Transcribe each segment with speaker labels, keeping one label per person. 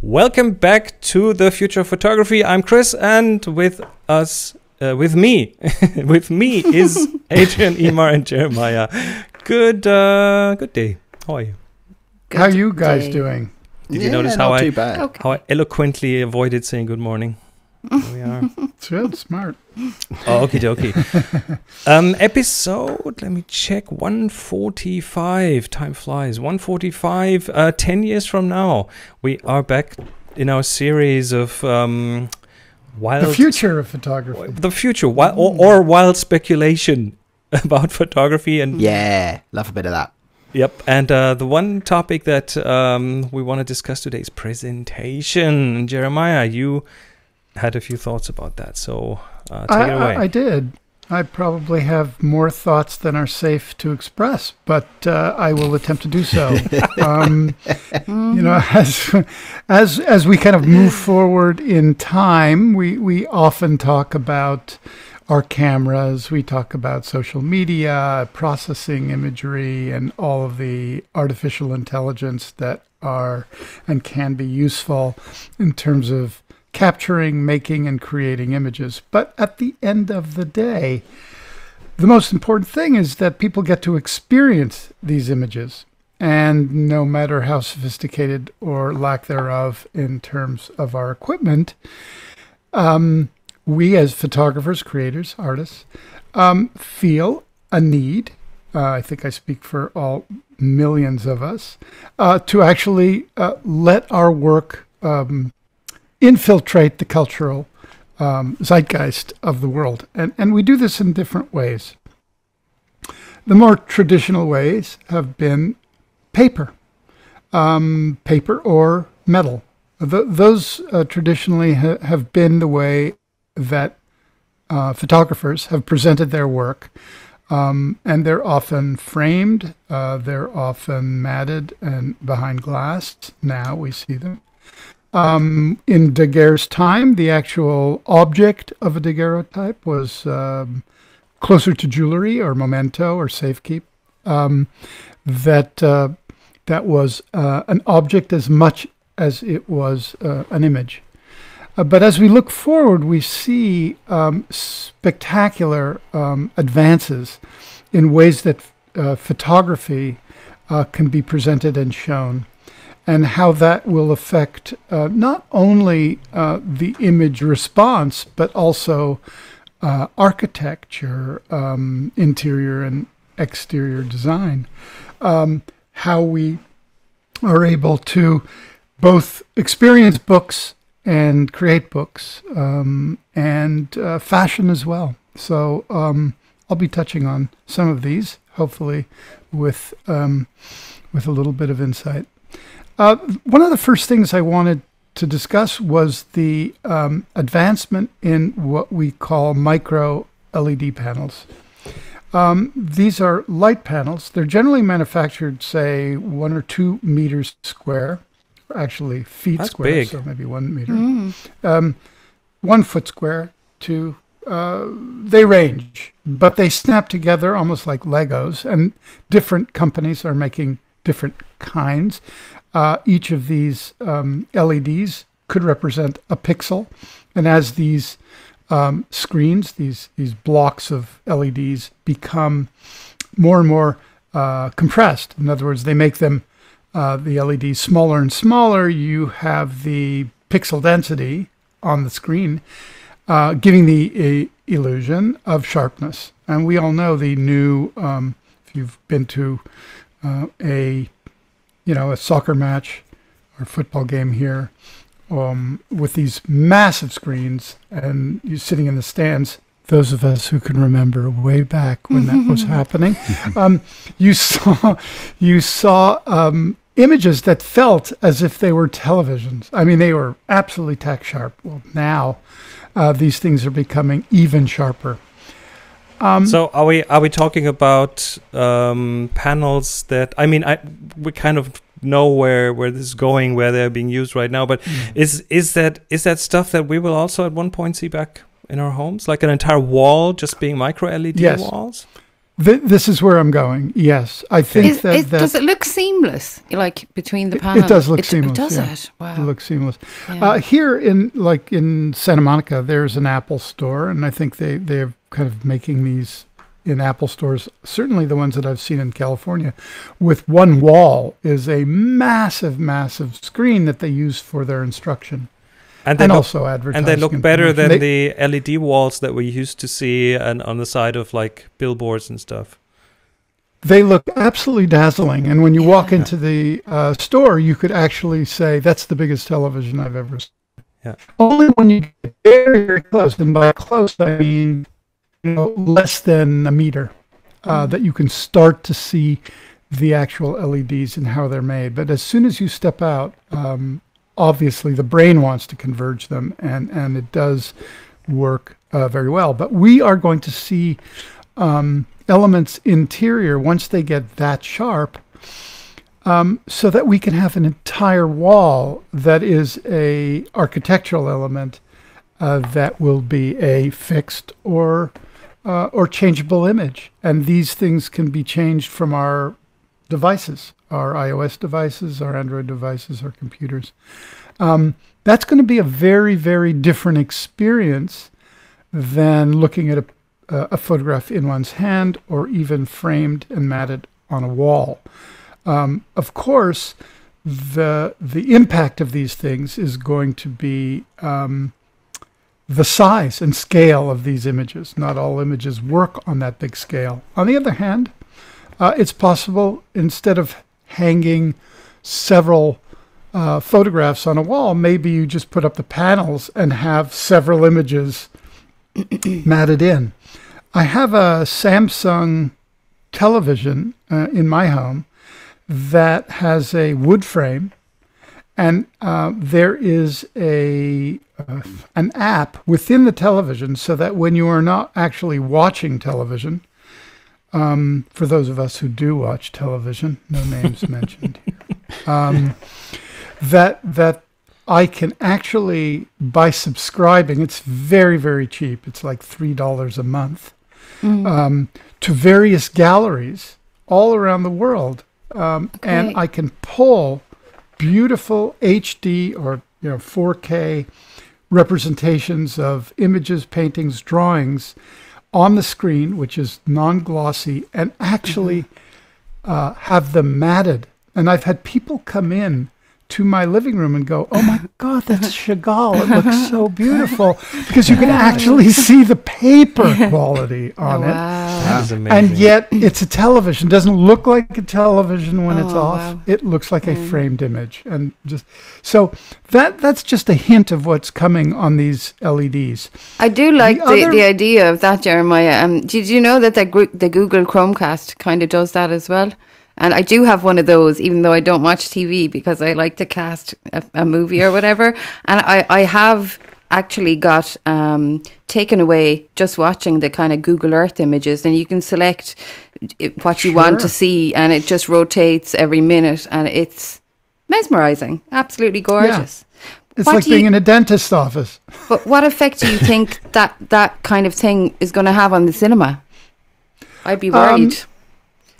Speaker 1: Welcome back to the future of photography. I'm Chris, and with us, uh, with me, with me is Adrian, Eimear, and Jeremiah. Good, uh, good day. How are you?
Speaker 2: How are you guys
Speaker 3: day.
Speaker 2: doing?
Speaker 1: Did you notice how I.
Speaker 3: Okay.
Speaker 1: how I eloquently avoided saying good morning? Here we are.
Speaker 2: It's smart.
Speaker 1: Oh, okie dokie. um, episode, let me check, 145. Time flies. 145. Uh, 10 years from now, we are back in our series of um, wild.
Speaker 2: The future of photography.
Speaker 1: The future, wi- or, or wild speculation about photography. And
Speaker 4: Yeah, love a bit of that.
Speaker 1: Yep. And uh, the one topic that um, we want to discuss today is presentation. Jeremiah, you had a few thoughts about that. So uh, take
Speaker 2: I,
Speaker 1: it away.
Speaker 2: I, I did. I probably have more thoughts than are safe to express, but uh, I will attempt to do so. um, you know, as as as we kind of move forward in time, we we often talk about our cameras. We talk about social media, processing imagery, and all of the artificial intelligence that are and can be useful in terms of capturing, making, and creating images. But at the end of the day, the most important thing is that people get to experience these images. And no matter how sophisticated or lack thereof in terms of our equipment, um, we as photographers, creators, artists, um, feel a need. Uh, I think I speak for all millions of us uh, to actually uh, let our work um, infiltrate the cultural um, zeitgeist of the world. And, and we do this in different ways. The more traditional ways have been paper, um, paper or metal. Th- those uh, traditionally ha- have been the way that uh, photographers have presented their work. Um, and they're often framed, uh, they're often matted and behind glass. Now we see them. Um, in Daguerre's time, the actual object of a daguerreotype was um, closer to jewelry or memento or safekeep. Um, that uh, that was uh, an object as much as it was uh, an image. Uh, but as we look forward, we see um, spectacular um, advances in ways that uh, photography uh, can be presented and shown and how that will affect uh, not only uh, the image response, but also uh, architecture, um, interior and exterior design. Um, how we are able to both experience books and create books um, and uh, fashion as well. So um, I'll be touching on some of these, hopefully, with um, with a little bit of insight. Uh, one of the first things I wanted to discuss was the um, advancement in what we call micro LED panels. Um, these are light panels. They're generally manufactured, say, one or two meters square, actually feet
Speaker 1: That's
Speaker 2: square,
Speaker 1: big.
Speaker 2: so maybe one meter. Um, one foot square to uh, they range, but they snap together almost like Legos, and different companies are making different kinds. Uh, each of these um, LEDs could represent a pixel, and as these um, screens, these these blocks of LEDs become more and more uh, compressed. In other words, they make them uh, the LEDs smaller and smaller. You have the pixel density on the screen, uh, giving the uh, illusion of sharpness. And we all know the new. Um, if you've been to uh, a you know, a soccer match or football game here um, with these massive screens and you sitting in the stands. Those of us who can remember way back when that was happening, um, you saw you saw um, images that felt as if they were televisions. I mean, they were absolutely tack sharp. Well, now uh, these things are becoming even sharper. Um,
Speaker 1: So are we are we talking about um, panels that I mean I we kind of know where where this is going where they're being used right now but
Speaker 2: Mm.
Speaker 1: is is that is that stuff that we will also at one point see back in our homes like an entire wall just being micro LED
Speaker 2: Yes.
Speaker 1: walls
Speaker 2: Th- this is where I'm going. Yes, I think
Speaker 3: Is,
Speaker 2: that,
Speaker 3: is-
Speaker 2: that
Speaker 3: does it look seamless? Like between the
Speaker 2: It- it does look seamless,
Speaker 3: Does
Speaker 2: yeah.
Speaker 3: it? Wow.
Speaker 2: it looks seamless.
Speaker 3: Yeah.
Speaker 2: Uh, here in like in Santa Monica, there's an Apple store, and I think they they're kind of making these in Apple stores. Certainly, the ones that I've seen in California, with one wall is a massive, massive screen that they use for their instruction
Speaker 1: And they
Speaker 2: and
Speaker 1: look,
Speaker 2: also advertising.
Speaker 1: and they look better than
Speaker 2: They-
Speaker 1: the LED walls that we used to see and on the side of like billboards and stuff.
Speaker 2: They look absolutely dazzling, and when you walk into the uh, store, you could actually say that's the biggest television I've ever seen.
Speaker 1: Yeah.
Speaker 2: Only when you get very, very close, and by close I mean you know less than a meter, uh, that you can start to see the actual LEDs and how they're made. But as soon as you step out, um, obviously the brain wants to converge them, and and it does work uh, very well. But we are going to see um, elements interior once they get that sharp um, so that we can have an entire wall that is a architectural element uh, that will be a fixed or uh, or changeable image and these things can be changed from our devices our ios devices our android devices our computers um, that's going to be a very very different experience than looking at a, a photograph in one's hand or even framed and matted on a wall. Um, of course, the the impact of these things is going to be um, the size and scale of these images. Not all images work on that big scale. On the other hand, uh, it's possible instead of hanging several uh, photographs on a wall, maybe you just put up the panels and have several images matted in. I have a Samsung television uh, in my home that has a wood frame, and uh, there is a uh, an app within the television so that when you are not actually watching television, um, for those of us who do watch television, no names mentioned here, um, that that I can actually by subscribing. It's very very cheap. It's like three dollars a month um, to various galleries all around the world, um, and I can pull beautiful HD or you know 4K representations of images, paintings, drawings on the screen, which is non-glossy, and actually uh, have them matted. And I've had people come in to my living room and go, "Oh my God, that's Chagall! It looks so beautiful," because you can actually see the paper quality on
Speaker 3: oh,
Speaker 2: it.
Speaker 1: That is amazing.
Speaker 2: And yet, it's a television. Doesn't look like a television when it's
Speaker 3: Oh,
Speaker 2: off.
Speaker 3: wow.
Speaker 2: It looks like a
Speaker 3: Mm.
Speaker 2: framed image, and just so that that's just a hint of what's coming on these LEDs.
Speaker 3: I do like the,
Speaker 2: other-
Speaker 3: the idea of that, Jeremiah. Um, did you know that the, gr- the Google Chromecast kind of does that as well? And I do have one of those, even though I don't watch TV because I like to cast a, a movie or whatever. And I, I have actually got um, taken away just watching the kind of Google Earth images, and you can select what you want to see, and it just rotates every minute, and it's mesmerizing, absolutely gorgeous.
Speaker 2: It's
Speaker 3: What
Speaker 2: like
Speaker 3: do you-
Speaker 2: being in a dentist's office.
Speaker 3: But what effect do you think that that kind of thing is going to have on the cinema? I'd be worried.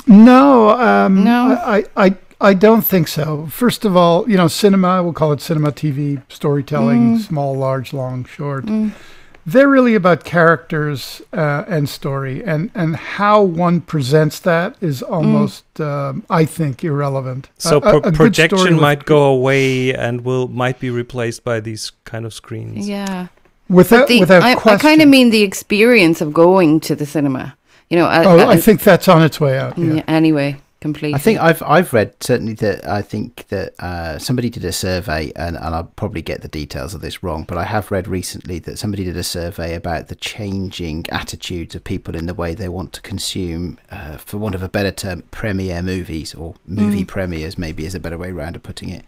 Speaker 2: No, um,
Speaker 3: No?
Speaker 2: I, I, I, I don't think so. First of all, you know, cinema, we'll call it cinema, TV, storytelling,
Speaker 3: Mm.
Speaker 2: small, large, long, short. They're really about characters uh, and story, and, and how one presents that is almost, um, I think, irrelevant.
Speaker 1: so
Speaker 2: A- a-
Speaker 1: pro-
Speaker 2: a
Speaker 1: projection
Speaker 2: story with-
Speaker 1: might go away and will might be replaced by these kind of screens.
Speaker 3: yeah.
Speaker 2: without
Speaker 3: The,
Speaker 2: without
Speaker 3: I, I kind of mean the experience of going to the cinema. You know, uh,
Speaker 2: oh, I think that's on its way out.
Speaker 3: yeah,
Speaker 2: Yeah.
Speaker 3: anyway, completely.
Speaker 4: I think I've I've read certainly that I think that uh, somebody did a survey and, and I'll probably get the details of this wrong, but I have read recently that somebody did a survey about the changing attitudes of people in the way they want to consume, uh, for want of a better term, premiere movies or movie premieres maybe is a better way round of putting it.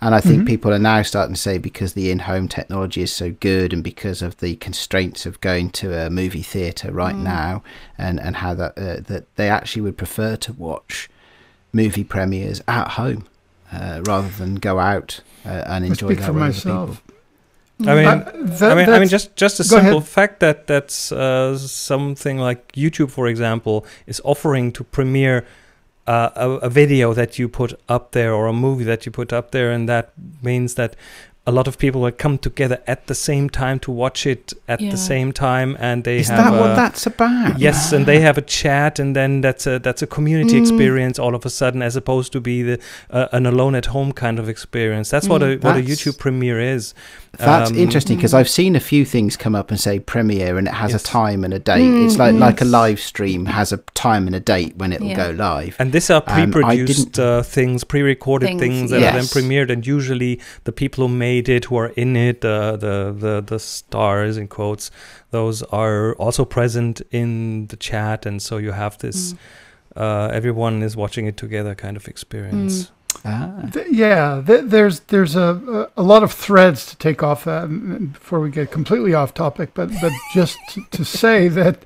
Speaker 4: And I think
Speaker 2: Mhm.
Speaker 4: people are now starting to say because the in-home technology is so good and because of the constraints of going to a movie theater right now and and how that uh, that they actually would prefer to watch movie premieres at home uh, rather than go out uh, and enjoy
Speaker 2: speak
Speaker 4: that
Speaker 2: for
Speaker 4: with other
Speaker 2: myself.
Speaker 4: people.
Speaker 1: I mean,
Speaker 2: Uh, that-
Speaker 1: I mean, I mean, just just a simple
Speaker 2: ahead.
Speaker 1: fact that that's uh, something like YouTube, for example, is offering to premiere uh, a, a video that you put up there or a movie that you put up there, and that means that a lot of people will come together at the same time to watch it at
Speaker 3: Yeah.
Speaker 1: the same time, and they
Speaker 4: Is
Speaker 1: have
Speaker 4: that
Speaker 1: a,
Speaker 4: what that's about?
Speaker 1: Yes, and they have a chat, and then that's a that's a community
Speaker 3: Mm.
Speaker 1: experience all of a sudden, as opposed to be the uh, an alone at home kind of experience. That's what a
Speaker 3: Mm.
Speaker 1: what a YouTube premiere is.
Speaker 4: That's
Speaker 1: Um,
Speaker 4: interesting because
Speaker 3: Mm.
Speaker 4: I've seen a few things come up and say premiere and it has
Speaker 1: Yes.
Speaker 4: a time and a date.
Speaker 3: Mm,
Speaker 4: it's like like a live stream has a time and a date when it will
Speaker 3: Yeah.
Speaker 4: go live.
Speaker 1: And these are
Speaker 4: Um,
Speaker 1: pre-produced
Speaker 4: didn't-
Speaker 1: uh, things, pre-recorded
Speaker 3: Things,
Speaker 1: things, that are then premiered, and usually the people who made it, who are in it, uh, the the the stars in quotes, those are also present in the chat, and so you have this.
Speaker 3: Mm.
Speaker 1: Uh, everyone is watching it together, kind of experience.
Speaker 4: Ah.
Speaker 2: Th- yeah, th- there's there's a, a a lot of threads to take off and before we get completely off topic, but but just to, to say that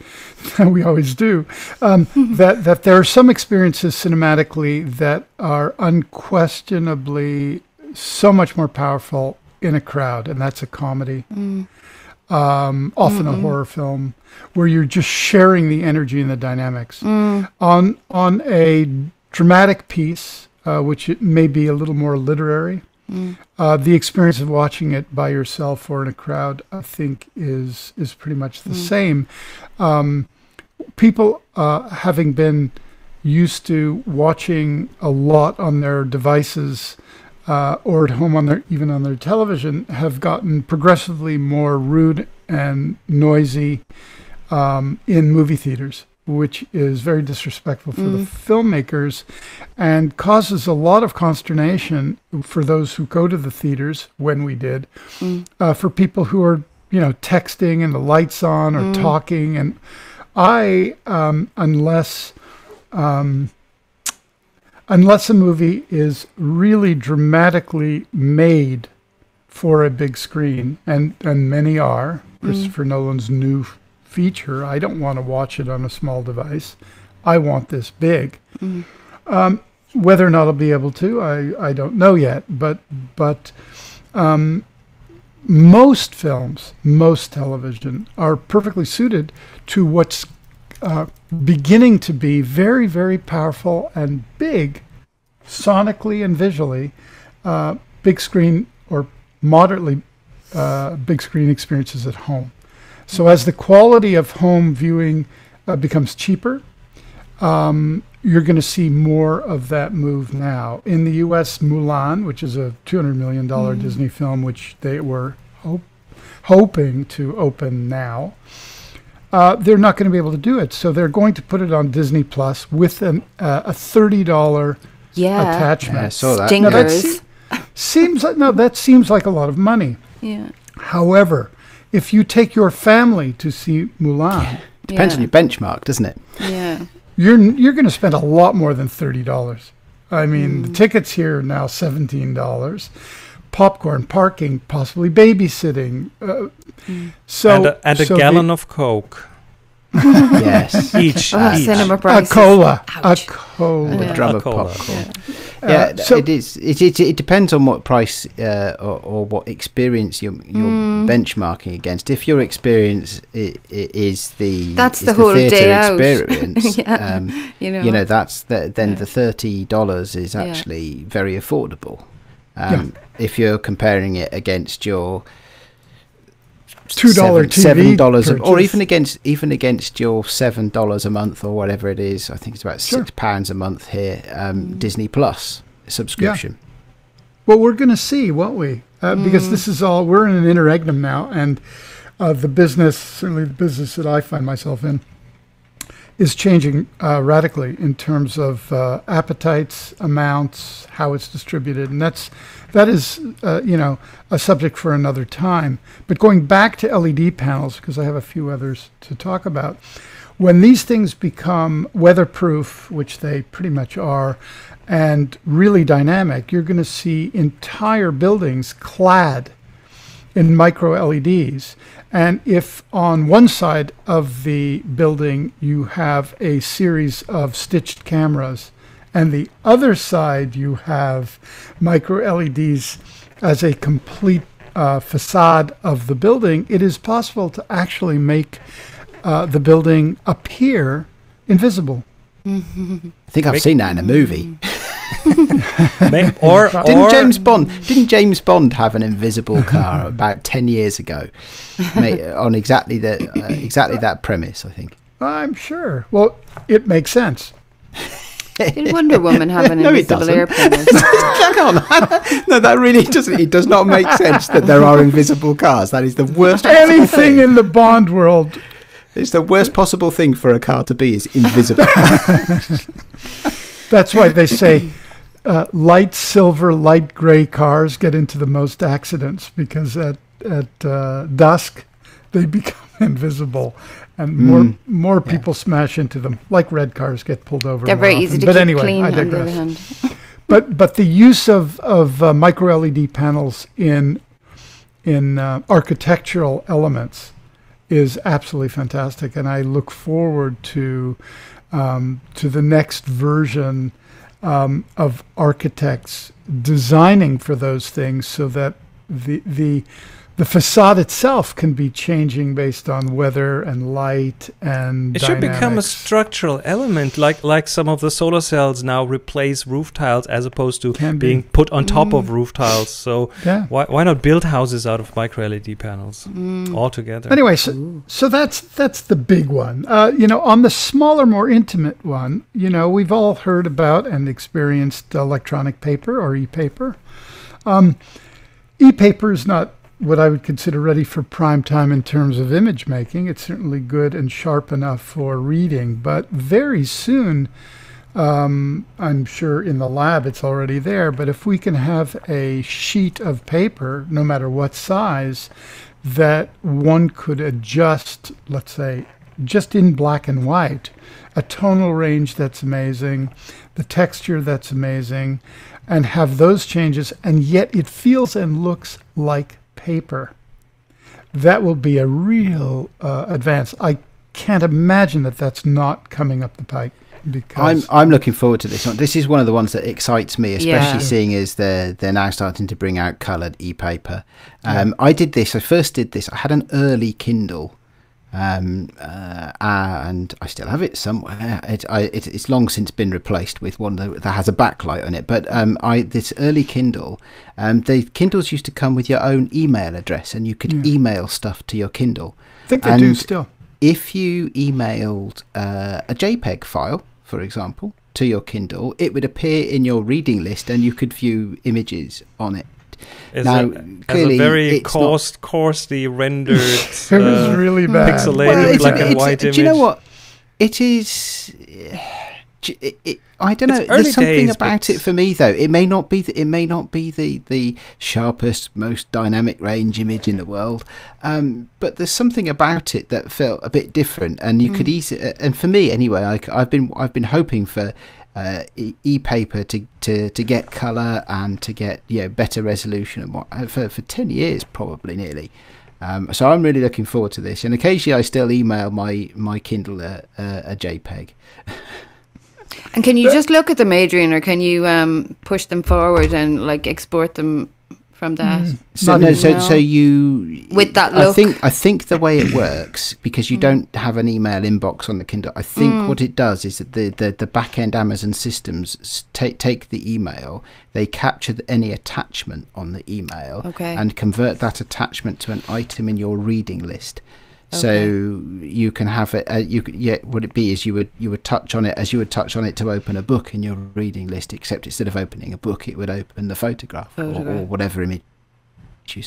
Speaker 2: we always do um, that that there are some experiences cinematically that are unquestionably so much more powerful in a crowd, and that's a comedy,
Speaker 3: Mm.
Speaker 2: um, often a
Speaker 3: Mm-mm.
Speaker 2: horror film, where you're just sharing the energy and the dynamics
Speaker 3: Mm.
Speaker 2: on on a dramatic piece, uh, which may be a little more literary.
Speaker 3: Mm.
Speaker 2: Uh, the experience of watching it by yourself or in a crowd, I think, is is pretty much the
Speaker 3: Mm.
Speaker 2: same. Um, people uh, having been used to watching a lot on their devices uh, or at home on their even on their television have gotten progressively more rude and noisy um, in movie theaters, which is very disrespectful for the
Speaker 3: Mm.
Speaker 2: filmmakers and causes a lot of consternation for those who go to the theaters when we did,
Speaker 3: Mm.
Speaker 2: uh, for people who are you know texting and the lights on or
Speaker 3: Mm.
Speaker 2: talking and I um, unless um, unless a movie is really dramatically made for a big screen, and and many are. Christopher Nolan's new feature. I don't want to watch it on a small device. I want this big.
Speaker 3: Mm.
Speaker 2: Um, whether or not I'll be able to, I, I don't know yet. But but um, most films, most television, are perfectly suited to what's uh, beginning to be very, very powerful and big, sonically and visually, uh, big screen or moderately uh, big screen experiences at home. So as the quality of home viewing uh, becomes cheaper, um, you're going to see more of that move now. In the U.S., Mulan, which is a $200 million Disney film, which they were hope, hoping to open now, uh, they're not going to be able to do it. So they're going to put it on Disney Plus with an, uh, a $30
Speaker 3: Yeah.
Speaker 2: attachment.
Speaker 4: Yeah, I saw that.
Speaker 2: Now, that se- seems like no, that seems like a lot of money.
Speaker 3: Yeah.
Speaker 2: However, if you take your family to see Mulan,
Speaker 4: Depends
Speaker 3: yeah.
Speaker 4: on your benchmark, doesn't it?
Speaker 3: Yeah.
Speaker 2: you're you're going to spend a lot more than thirty dollars. I mean, the
Speaker 3: Mm.
Speaker 2: tickets here are now seventeen dollars. Popcorn, parking, possibly babysitting. Uh,
Speaker 3: Mm.
Speaker 2: so
Speaker 1: and a, and a
Speaker 2: so the-
Speaker 1: gallon of Coke
Speaker 4: yes.
Speaker 1: each.
Speaker 3: Oh,
Speaker 1: each.
Speaker 3: cinema
Speaker 2: a cola,
Speaker 3: Ouch.
Speaker 2: a cola.
Speaker 3: Yeah.
Speaker 4: A drum
Speaker 1: A
Speaker 4: of
Speaker 1: cola.
Speaker 4: popcorn.
Speaker 3: Yeah.
Speaker 4: Yeah,
Speaker 2: Uh, so
Speaker 4: it is. It, it, it depends on what price uh, or, or what experience you're, you're
Speaker 3: Mm.
Speaker 4: benchmarking against. If your experience i i is the
Speaker 3: That's
Speaker 4: is
Speaker 3: the whole
Speaker 4: theatre
Speaker 3: day out.
Speaker 4: experience,
Speaker 3: Yeah.
Speaker 4: um,
Speaker 3: You know.
Speaker 4: you know that's the, then
Speaker 3: Yeah.
Speaker 4: the thirty dollars is
Speaker 3: Yeah.
Speaker 4: actually very affordable. Um, If you're comparing it against your
Speaker 2: $2
Speaker 4: seven,
Speaker 2: TV
Speaker 4: seven dollars, or even against even against your seven dollars a month or whatever it is. I think it's about
Speaker 2: Sure.
Speaker 4: six pounds a month here. Um. Disney Plus subscription.
Speaker 2: Well, we're going to see, won't we? Uh, Because
Speaker 3: Mm.
Speaker 2: this is all, we're in an interregnum now, and uh, the business, certainly the business that I find myself in, is changing uh, radically in terms of uh, appetites, amounts, how it's distributed, and that's that is uh, you know a subject for another time. But going back to LED panels, because I have a few others to talk about, when these things become weatherproof, which they pretty much are, and really dynamic, you're going to see entire buildings clad in micro LEDs. And if on one side of the building you have a series of stitched cameras, and the other side you have micro LEDs as a complete uh, facade of the building, it is possible to actually make uh, the building appear invisible.
Speaker 4: I think I've
Speaker 1: Make-
Speaker 4: seen that in a movie.
Speaker 1: May- or,
Speaker 4: Didn't
Speaker 1: or
Speaker 4: James Bond? Didn't James Bond have an invisible car about ten years ago, mate, on exactly the uh, exactly that premise? I think.
Speaker 2: I'm sure. Well, it makes sense.
Speaker 3: Did Wonder Woman have an
Speaker 4: No, it
Speaker 3: invisible
Speaker 4: doesn't.
Speaker 3: airplane?
Speaker 4: Hang on, no, that really doesn't. It does not make sense that there are invisible cars. That is the worst.
Speaker 2: Anything
Speaker 4: thing.
Speaker 2: in the Bond world
Speaker 4: It's the worst possible thing for a car to be is invisible.
Speaker 2: That's why they say uh, light silver, light gray cars get into the most accidents because at at uh, dusk they become invisible, and more more people smash into them. Like red cars get pulled over.
Speaker 3: They're
Speaker 2: more
Speaker 3: very
Speaker 2: often.
Speaker 3: easy to
Speaker 2: but
Speaker 3: keep
Speaker 2: anyway,
Speaker 3: clean.
Speaker 2: I
Speaker 3: on the other
Speaker 2: digress.
Speaker 3: hand,
Speaker 2: But but the use of of uh, micro LED panels in in uh, architectural elements is absolutely fantastic, and I look forward to um, to the next version um, of architects designing for those things, so that the the the facade itself can be changing based on weather and light and
Speaker 1: It should become a structural element, like like some of the solar cells now replace roof tiles as opposed to
Speaker 2: Can be.
Speaker 1: being put on top of roof tiles. So
Speaker 2: yeah.
Speaker 1: why why not build houses out of micro LED panels
Speaker 3: Mm.
Speaker 1: altogether?
Speaker 2: Anyway, so, so that's that's the big one. Uh, you know, on the smaller, more intimate one, you know, we've all heard about and experienced electronic paper or e-paper. Um, e-paper is not what I would consider ready for prime time in terms of image making. It's certainly good and sharp enough for reading, but very soon. Um, I'm sure in the lab it's already there, but if we can have a sheet of paper, no matter what size, that one could adjust, let's say, just in black and white, a tonal range that's amazing, the texture that's amazing, and have those changes, and yet it feels and looks like paper. That will be a real uh, advance. I can't imagine that that's not coming up the pike
Speaker 4: I'm
Speaker 2: because
Speaker 4: I'm looking forward to this one. This is one of the ones that excites me, especially
Speaker 3: Yeah.
Speaker 4: seeing as they're they're now starting to bring out coloured e-paper. Um, I did this. I first did this. I had an early Kindle, um, uh, and I still have it somewhere. It, I, it, it's long since been replaced with one that, that has a backlight on it. But um, I this early Kindle, um, the Kindles used to come with your own email address, and you could
Speaker 2: Yeah.
Speaker 4: email stuff to your Kindle.
Speaker 2: I think they do still.
Speaker 4: if you emailed uh, a JPEG file, for example, to your Kindle, it would appear in your reading list and you could view images on it.
Speaker 1: As,
Speaker 4: Now,
Speaker 1: a, as a very
Speaker 4: it's not-
Speaker 1: coarse, coarsely rendered,
Speaker 2: It was
Speaker 1: uh,
Speaker 2: really bad.
Speaker 1: pixelated
Speaker 4: it's-
Speaker 1: black and
Speaker 4: it's-
Speaker 1: white
Speaker 4: Do
Speaker 1: image.
Speaker 4: you know what? It is. It, it, I don't know. There's something
Speaker 1: days,
Speaker 4: about it for me, though. It may not be. The, it may not be the the sharpest, most dynamic range image in the world, um, but there's something about it that felt a bit different. And you could easily, and for me anyway, I, have been I've been hoping for uh, e- e-paper to, to, to get color and to get you know better resolution and what uh, for for ten years probably nearly. Um, so I'm really looking forward to this. And occasionally I still email my my Kindle a, a, a JPEG.
Speaker 3: and can you just look at them, Adrian, or can you um, push them forward and like export them from that? Mm.
Speaker 4: So
Speaker 2: Not
Speaker 4: no, so so you
Speaker 3: With that
Speaker 4: I think I think the way it works because you mm. don't have an email inbox on the Kindle. I think mm. what it does is that the the, the back end Amazon systems take take the email, they capture the, any attachment on the email,
Speaker 3: Okay.
Speaker 4: and convert that attachment to an item in your reading list. So you can have it. Uh, you could- yeah. What it be is you would you would touch on it as you would touch on it to open a book in your reading list. Except instead of opening a book, it would open the photograph, Or, or
Speaker 3: Photograph.
Speaker 4: whatever image.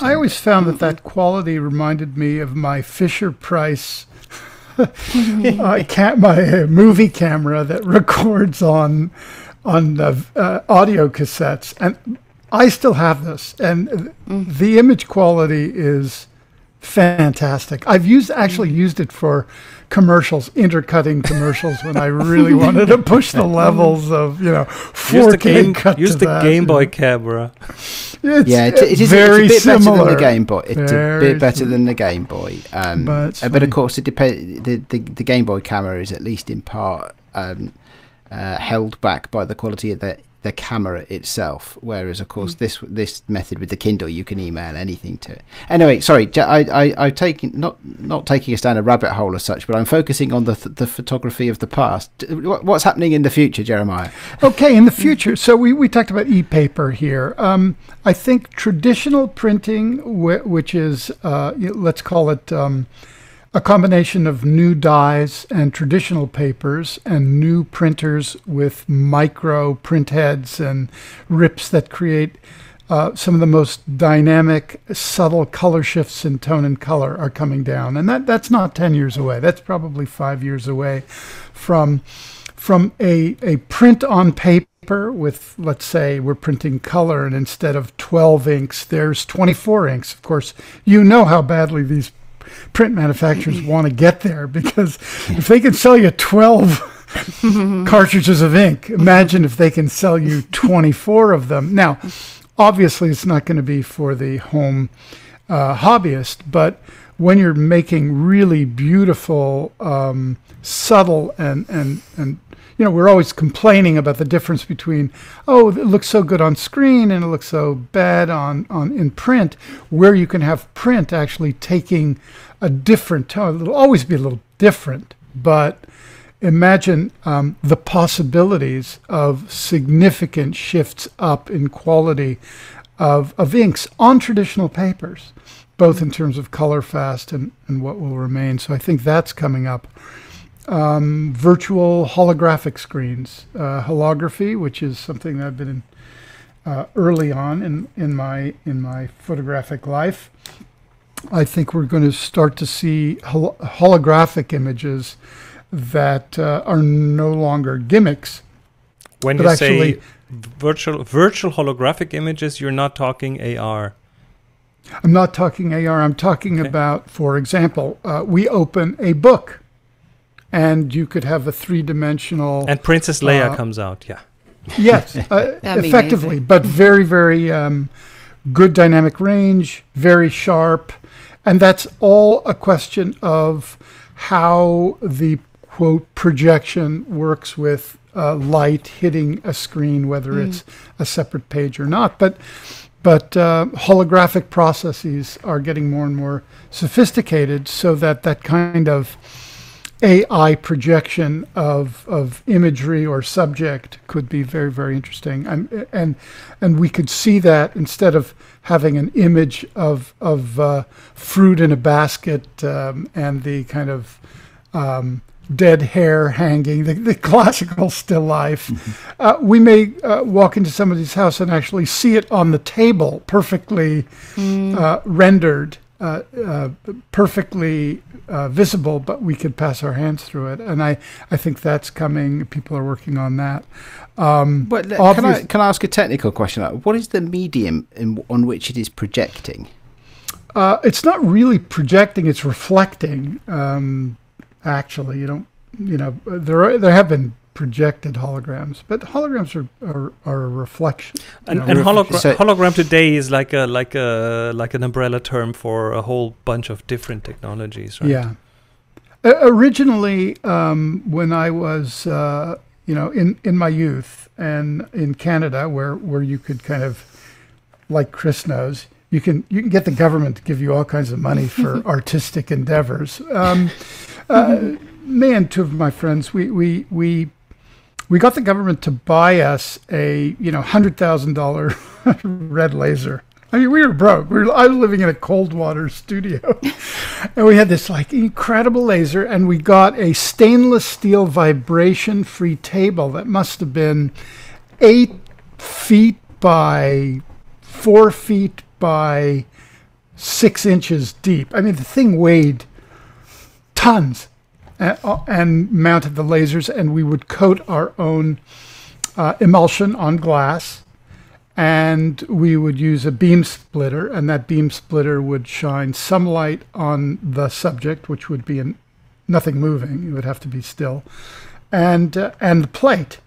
Speaker 2: I always found that that quality reminded me of my Fisher Price uh, ca- my uh, movie camera that records on on uh, uh, audio cassettes, and I still have this, and the image quality is fantastic. I've used actually used it for commercials, intercutting commercials when I really wanted to push the levels of you know 4K
Speaker 1: Use the game,
Speaker 2: cut
Speaker 1: use the
Speaker 2: that,
Speaker 1: Game Boy camera.
Speaker 2: It's
Speaker 4: yeah, it, it is
Speaker 2: very
Speaker 4: it's a bit
Speaker 2: similar.
Speaker 4: better than the Game Boy. It's
Speaker 2: Very
Speaker 4: a bit better
Speaker 2: sim-
Speaker 4: than the Game Boy. Um,
Speaker 2: But
Speaker 4: uh, but of course, it depends. The, the the Game Boy camera is at least in part um, uh, held back by the quality of the the camera itself. Whereas, of course, mm. this this method with the Kindle, you can email anything to it. Anyway, sorry, I, I, I'm taking not not taking us down a rabbit hole as such, but I'm focusing on the the photography of the past. What's happening in the future, Jeremiah?
Speaker 2: Okay, in the future. So we, we talked about e-paper here. Um, I think traditional printing, which is uh, let's call it. Um, a combination of new dyes and traditional papers and new printers with micro print heads and rips that create uh, some of the most dynamic, subtle color shifts in tone and color are coming down. And that, that's not 10 years away. That's probably five years away from, from a, a print on paper with, let's say, we're printing color, and instead of 12 inks, there's 24 inks. Of course, you know how badly these print manufacturers want to get there because if they can sell you 12 cartridges of ink, imagine if they can sell you 24 of them. Now, obviously, it's not going to be for the home uh, hobbyist, but when you're making really beautiful, um, subtle, and, and, and you know, we're always complaining about the difference between, oh, it looks so good on screen and it looks so bad on, on in print, where you can have print actually taking a different tone. It'll always be a little different, but imagine um, the possibilities of significant shifts up in quality of, of inks on traditional papers, both in terms of color fast and, and what will remain. So I think that's coming up um, virtual holographic screens, uh, holography, which is something that I've been in, uh, early on in, in my in my photographic life. I think we're going to start to see hol- holographic images that uh, are no longer gimmicks.
Speaker 1: When you say virtual virtual holographic images, you're not talking AR.
Speaker 2: I'm not talking AR. I'm talking okay. about, for example, uh, we open a book and you could have a three-dimensional.
Speaker 1: And Princess Leia uh, comes out, yeah.
Speaker 2: Yes, uh, effectively, but very, very um, good dynamic range, very sharp, and that's all a question of how the quote projection works with uh, light hitting a screen, whether mm. it's a separate page or not. But but uh, holographic processes are getting more and more sophisticated, so that that kind of AI projection of of imagery or subject could be very very interesting. And and and we could see that instead of having an image of of uh, fruit in a basket um, and the kind of um, dead hair hanging the, the classical still life mm-hmm. uh, we may uh, walk into somebody's house and actually see it on the table perfectly mm. rendered uh, uh, perfectly uh, visible, but we could pass our hands through it. And I, I think that's coming. People are working on that. Um,
Speaker 4: but can I can I ask a technical question? What is the medium in, on which it is projecting?
Speaker 2: Uh, it's not really projecting; it's reflecting. Um, actually, you don't. You know, there are, there have been projected holograms, but holograms are are, are a reflection.
Speaker 1: And, and hologra- so hologram today is like a like a like an umbrella term for a whole bunch of different technologies, right?
Speaker 2: Yeah. Uh, originally, um, when I was uh, you know in in my youth and in Canada, where where you could kind of like Chris knows. You can you can get the government to give you all kinds of money for artistic endeavors. Um, uh, me and two of my friends, we we we we got the government to buy us a you know hundred thousand dollar red laser. I mean, we were broke. We were, I was living in a cold water studio, and we had this like incredible laser, and we got a stainless steel vibration-free table that must have been eight feet by four feet by six inches deep. I mean, the thing weighed tons uh, and mounted the lasers, and we would coat our own uh, emulsion on glass, and we would use a beam splitter, and that beam splitter would shine some light on the subject, which would be in, nothing moving; it would have to be still, and uh, and the plate,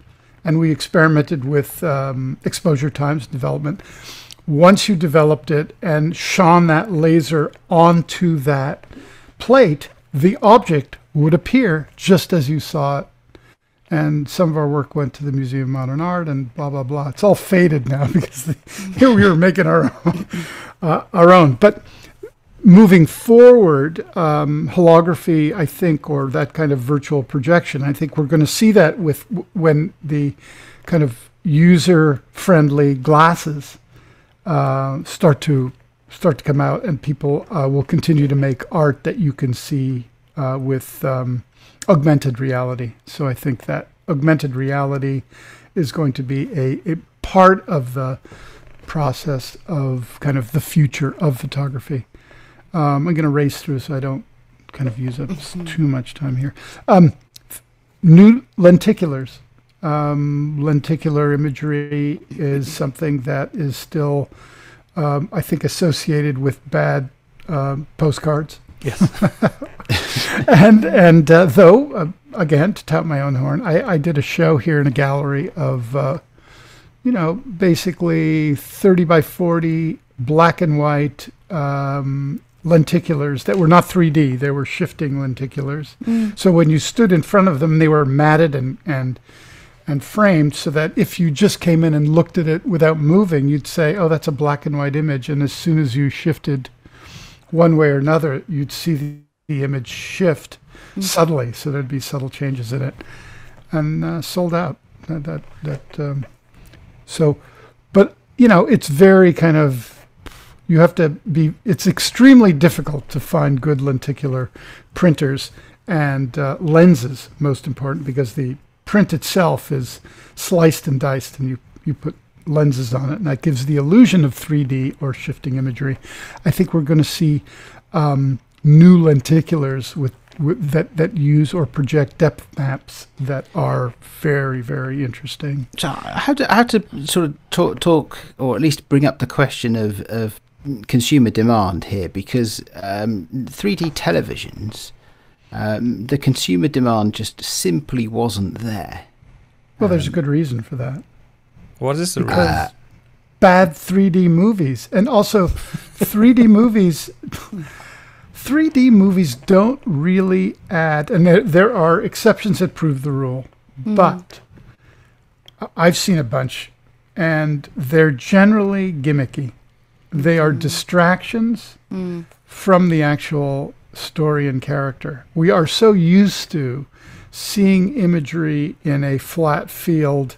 Speaker 2: and we experimented with um, exposure times development. Once you developed it and shone that laser onto that plate, the object would appear just as you saw it and some of our work went to the Museum of Modern Art and blah blah blah. It's all faded now because the, here we were making our own, uh, our own. But moving forward, um, holography, I think, or that kind of virtual projection, I think we're going to see that with when the kind of user-friendly glasses uh, start to start to come out, and people uh, will continue to make art that you can see uh, with um, augmented reality. So I think that augmented reality is going to be a, a part of the process of kind of the future of photography. Um, I'm going to race through so I don't kind of use up mm-hmm. too much time here. Um, new lenticulars. Um, lenticular imagery is something that is still, um, I think, associated with bad uh, postcards.
Speaker 1: Yes.
Speaker 2: and and uh, though uh, again to tap my own horn, I, I did a show here in a gallery of, uh, you know, basically thirty by forty black and white um, lenticulars that were not 3D. They were shifting lenticulars. Mm. So when you stood in front of them, they were matted and and and framed so that if you just came in and looked at it without moving, you'd say, "Oh, that's a black and white image." And as soon as you shifted one way or another, you'd see the, the image shift mm. subtly. So there'd be subtle changes in it, and uh, sold out. That that, that um, so, but you know, it's very kind of you have to be it's extremely difficult to find good lenticular printers and uh, lenses most important because the print itself is sliced and diced and you you put lenses on it and that gives the illusion of 3d or shifting imagery. I think we're going to see um, new lenticulars with, with, that that use or project depth maps that are very very interesting.
Speaker 4: So how to how to sort of talk, talk or at least bring up the question of of consumer demand here because um, 3D televisions, um, the consumer demand just simply wasn't there.
Speaker 2: Well, there's a good reason for that.
Speaker 1: What is the
Speaker 2: reason? Uh, bad 3D movies, and also 3D movies. 3D movies don't really add, and there, there are exceptions that prove the rule, mm. but I've seen a bunch, and they're generally gimmicky. They are mm. distractions mm. from the actual story and character. We are so used to seeing imagery in a flat field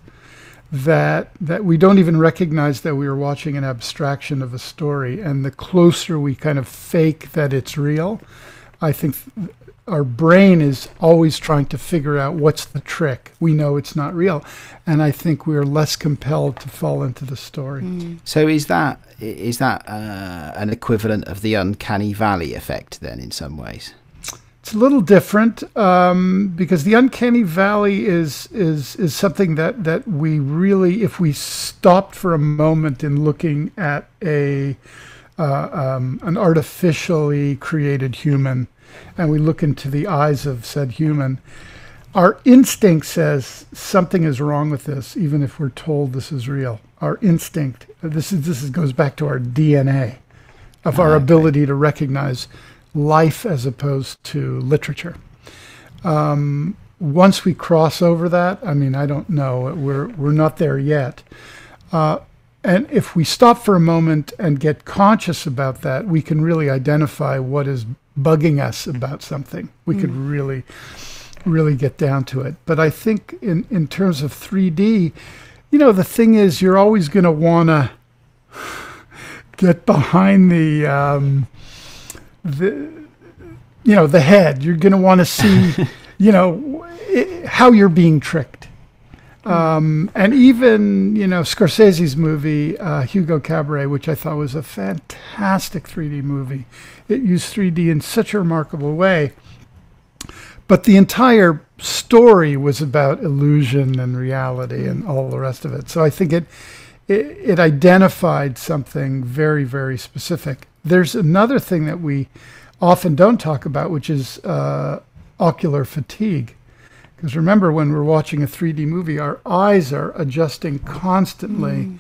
Speaker 2: that that we don't even recognize that we are watching an abstraction of a story and the closer we kind of fake that it's real i think our brain is always trying to figure out what's the trick. We know it's not real, and I think we're less compelled to fall into the story. Mm.
Speaker 4: So is that is that uh, an equivalent of the uncanny valley effect then, in some ways?
Speaker 2: It's a little different um, because the uncanny valley is is is something that that we really, if we stopped for a moment in looking at a uh, um, an artificially created human and we look into the eyes of said human, our instinct says something is wrong with this, even if we're told this is real. Our instinct, this is this is, goes back to our DNA, of our okay. ability to recognize life as opposed to literature. Um, once we cross over that, I mean, I don't know, we're we're not there yet. Uh, and if we stop for a moment and get conscious about that, we can really identify what is bugging us about something. We mm. could really, really get down to it. But I think in, in terms of 3D, you know, the thing is, you're always going to want to get behind the, um, the, you know, the head. You're going to want to see, you know, it, how you're being tricked. Um, and even you know Scorsese's movie uh, Hugo Cabret, which I thought was a fantastic 3D movie. It used 3D in such a remarkable way, but the entire story was about illusion and reality and all the rest of it. So I think it it, it identified something very very specific. There's another thing that we often don't talk about, which is uh, ocular fatigue because remember, when we're watching a 3D movie, our eyes are adjusting constantly,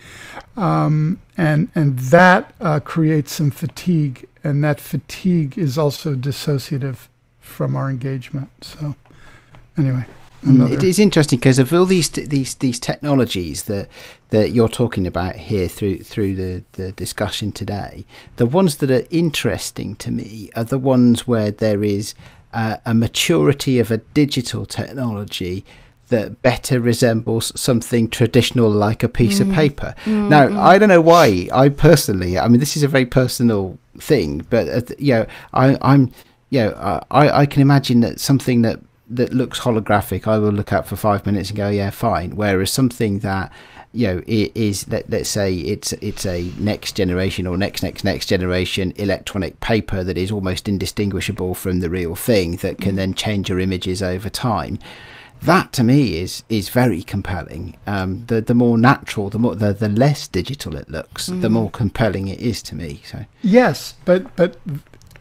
Speaker 2: mm. um, and and that uh, creates some fatigue, and that fatigue is also dissociative from our engagement. So, anyway. another.
Speaker 4: It is interesting because of all these these these technologies that that you're talking about here through through the, the discussion today, the ones that are interesting to me are the ones where there is uh, a maturity of a digital technology that better resembles something traditional like a piece mm. of paper. Mm-hmm. Now, I don't know why. I personally, I mean, this is a very personal thing, but uh, you know, I, I'm, you know, I, I can imagine that something that that looks holographic, I will look at for five minutes and go, yeah, fine. Whereas something that you know it is let, let's say it's it's a next generation or next next next generation electronic paper that is almost indistinguishable from the real thing that can mm. then change your images over time that to me is is very compelling. Um, the the more natural, the more the, the less digital it looks, mm. the more compelling it is to me. So
Speaker 2: yes, but but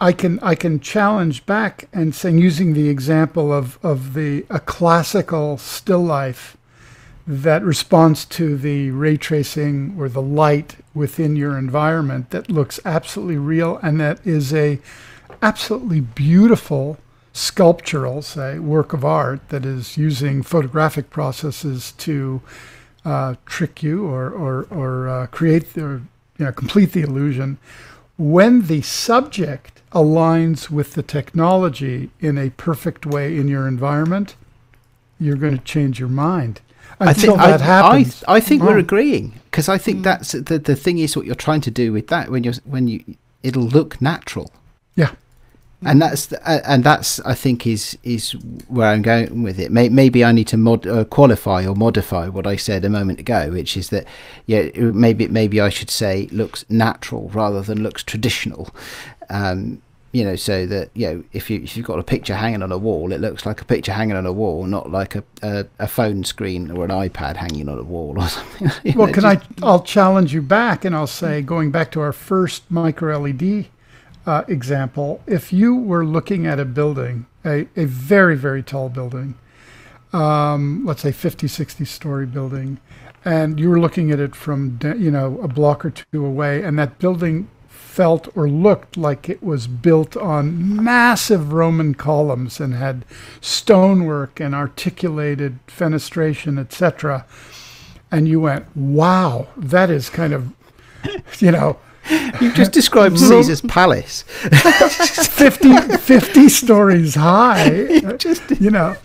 Speaker 2: I can I can challenge back and saying using the example of of the a classical still life that responds to the ray tracing or the light within your environment that looks absolutely real and that is a absolutely beautiful sculptural, say, work of art that is using photographic processes to uh, trick you or, or, or uh, create the, you know, complete the illusion, when the subject aligns with the technology in a perfect way in your environment, you're going to change your mind. I think, that I, happens,
Speaker 4: I, I think oh. we're agreeing because I think mm. that's the the thing is what you're trying to do with that when you're when you it'll look natural.
Speaker 2: Yeah
Speaker 4: and that's uh, and that's I think is is where I'm going with it. Maybe I need to mod, uh, qualify or modify what I said a moment ago, which is that yeah, maybe maybe I should say looks natural rather than looks traditional. Um, you know, so that you know, if you if you've got a picture hanging on a wall, it looks like a picture hanging on a wall, not like a a, a phone screen or an iPad hanging on a wall or something.
Speaker 2: well, know, can just, I? I'll challenge you back, and I'll say, going back to our first micro LED uh, example, if you were looking at a building, a, a very, very tall building, um, let's say 50, 60 story building, and you were looking at it from, you know, a block or two away, and that building felt or looked like it was built on massive Roman columns and had stonework and articulated fenestration, etc. And you went, wow, that is kind of, you know,
Speaker 4: You've just described Caesar's palace.
Speaker 2: 50, 50 stories high. just, you know,